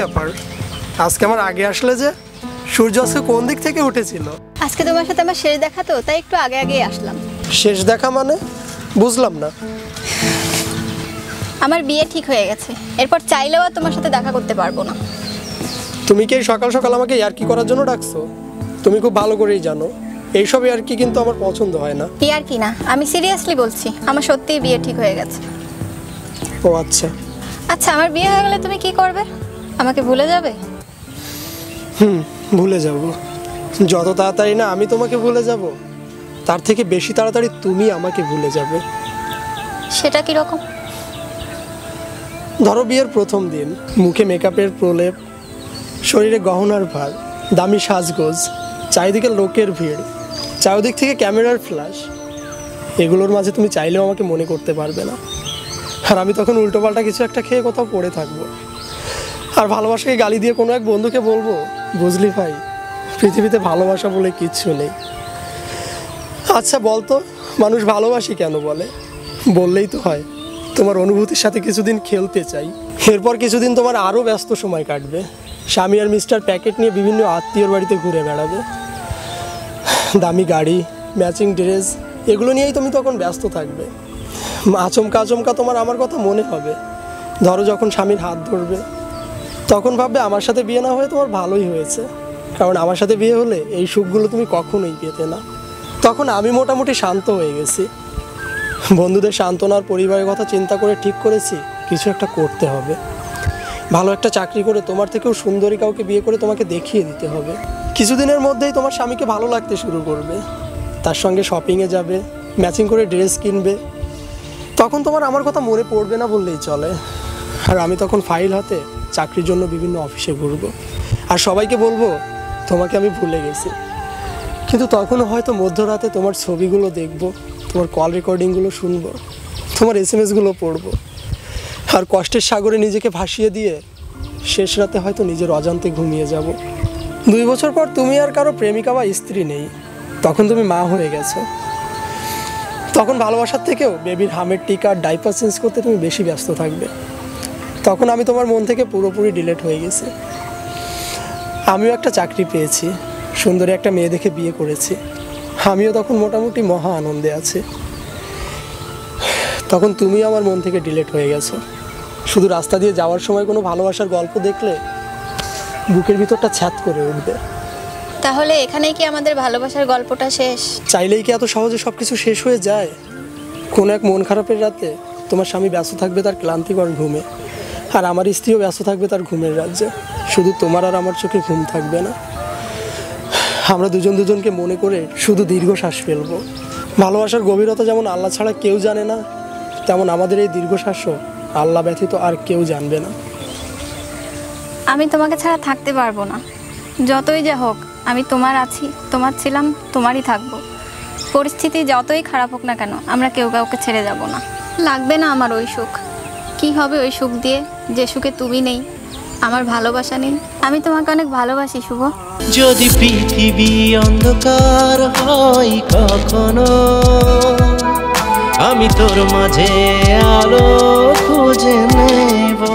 ব্যাপার? আজকে আমার আগে আসলে যে সূর্য আজকে কোন দিক থেকে উঠেছিল? আজকে তোমার সাথে আমার শেষ দেখা তো তাই একটু আগে আগেই আসলাম। শেষ দেখা মানে? বুঝলাম না। আমার বিয়ে ঠিক হয়ে গেছে। এরপর চাইলেও আর তোমার সাথে দেখা করতে পারব না। তুমি কি এই সকাল সকাল আমাকে ইয়ার্কি করার জন্য ডাকছো? তুমি খুব ভালো করেই জানো। এইসব ইয়ার্কি কিন্তু আমার পছন্দ হয় না। কি আর কি না আমি সিরিয়াসলি বলছি আমার সত্যিই বিয়ে ঠিক হয়ে গেছে। ও আচ্ছা। আচ্ছা আমার বিয়ে হয়ে গেলে তুমি কি করবে? আমাকে ভুলে যাবে? হুম ভুলে যাব। যত তাড়াতাড়ি না আমি তোমাকে ভুলে যাব তার থেকে বেশি তাড়াতাড়ি তুমি আমাকে ভুলে যাবে। সেটা কি রকম? ধরো বিয়ের প্রথম দিন মুখে মেকআপের প্রলেপ শরীরে গহনার ভার দামি সাজগোজ চারিদিকে লোকের ভিড় চারিদিক থেকে ক্যামেরার ফ্ল্যাশ এগুলোর মাঝে তুমি চাইলেও আমাকে মনে করতে পারবে না। আর আমি তখন উল্টোপাল্টা কিছু একটা খেয়ে কোথাও পড়ে থাকব। আর ভালোবাসাকে গালি দিয়ে কোনো এক বন্ধুকে বলব? বুঝলি ভাই, পৃথিবীতে ভালোবাসা বলে কিচ্ছু নেই। আচ্ছা বলতো, মানুষ ভালোবাসি কেন বলে? বললেই তো হয়, তোমার অনুভূতির সাথে কিছুদিন খেলতে চাই। এরপর কিছুদিন তোমার আরও ব্যস্ত সময় কাটবে। স্বামী আর মিস্টার প্যাকেট নিয়ে বিভিন্ন আত্মীয়র বাড়িতে ঘুরে বেড়াবে। দামি গাড়ি, ম্যাচিং ড্রেস, এগুলো নিয়েই তুমি তখন ব্যস্ত থাকবে। আচমকা আচমকা তোমার আমার কথা মনে হবে। ধরো যখন স্বামীর হাত ধরবে। তখন ভাববে আমার সাথে বিয়ে না হয়ে তোমার ভালোই হয়েছে। কারণ আমার সাথে বিয়ে হলে এই সুখগুলো তুমি কখনোই পেতে না। তখন আমি মোটামুটি শান্ত হয়ে গেছি। বন্ধুদের সান্ত্বনার পরিবারের কথা চিন্তা করে ঠিক করেছি, কিছু একটা করতে হবে। ভালো একটা চাকরি করে তোমার থেকেও সুন্দরী কাউকে বিয়ে করে তোমাকে দেখিয়ে দিতে হবে। কিছুদিনের মধ্যেই তোমার স্বামীকে ভালো লাগতে শুরু করবে। তার সঙ্গে শপিংয়ে যাবে ম্যাচিং করে ড্রেস কিনবে। তখন তোমার আমার কথা মনে পড়বে না বললেই চলে। আর আমি তখন ফাইল হাতে চাকরির জন্য বিভিন্ন অফিসে ঘুরবো। আর সবাইকে বলব, তোমাকে আমি ভুলে গেছি। কিন্তু তখন হয়তো মধ্যরাতে তোমার ছবিগুলো দেখব, তোমার কল রেকর্ডিংগুলো শুনব, তোমার এস এম এসগুলো পড়ব। আর কষ্টের সাগরে নিজেকে ভাসিয়ে দিয়ে শেষ রাতে হয়তো নিজের অজান্তে ঘুমিয়ে যাব। দুই বছর পর তুমি আর কারও প্রেমিকা বা স্ত্রী নেই। তখন তুমি মা হয়ে গেছো। তখন ভালোবাসার থেকেও বেবির হামের টিকা ডাইপার চেঞ্জ করতে তুমি বেশি ব্যস্ত থাকবে। তখন আমি তোমার মন থেকে পুরোপুরি ডিলেট হয়ে গেছি। আমিও একটা চাকরি পেয়েছি সুন্দরী একটা মেয়ে দেখে বিয়ে করেছি। আমিও তখন মোটামুটি মহা আনন্দে আছি। তখন তুমি আমার মন থেকে ডিলেট হয়ে গেছো। শুধু রাস্তা দিয়ে যাওয়ার সময় কোনো ভালোবাসার গল্প দেখলে বুকের ভিতরটা ছ্যাত করে উঠবে। তাহলে এখানেই কি আমাদের ভালোবাসার গল্পটা শেষ? চাইলেই কি এত সহজে সব কিছু শেষ হয়ে যায়? কোনো এক মন খারাপের রাতে তোমার স্বামী ব্যস্ত থাকবে তার ক্লান্তিকর ঘুমে। আর আমার স্ত্রীও ব্যস্ত থাকবে তার ঘুমের রাজ্যে। শুধু তোমার আর আমার চোখে ঘুম থাকবে না। আমরা দুজন দুজনকে মনে করে শুধু দীর্ঘশ্বাস ফেলব। ভালোবাসার গভীরতা যেমন আল্লাহ ছাড়া কেউ জানে না, তেমন আমাদের এই দীর্ঘশ্বাসও আল্লাহ ব্যথিত আর কেউ জানবে না। আমি তোমাকে ছাড়া থাকতে পারব না। যতই যা হোক, আমি তোমার আছি, তোমার ছিলাম, তোমারই থাকব। পরিস্থিতি যতই খারাপ হোক না কেন, আমরা কেউ কাউকে ছেড়ে যাব না। লাগবে না আমার ওই সুখ। কি হবে ওই সুখ দিয়ে? যে সুখে তুমি নেই, আমার ভালোবাসা নেই। আমি তোমাকে অনেক ভালোবাসি, শুভ। যদি পৃথিবী অন্ধকার হয় কখনো, আমি তোর মাঝে আলো খুঁজে নেব।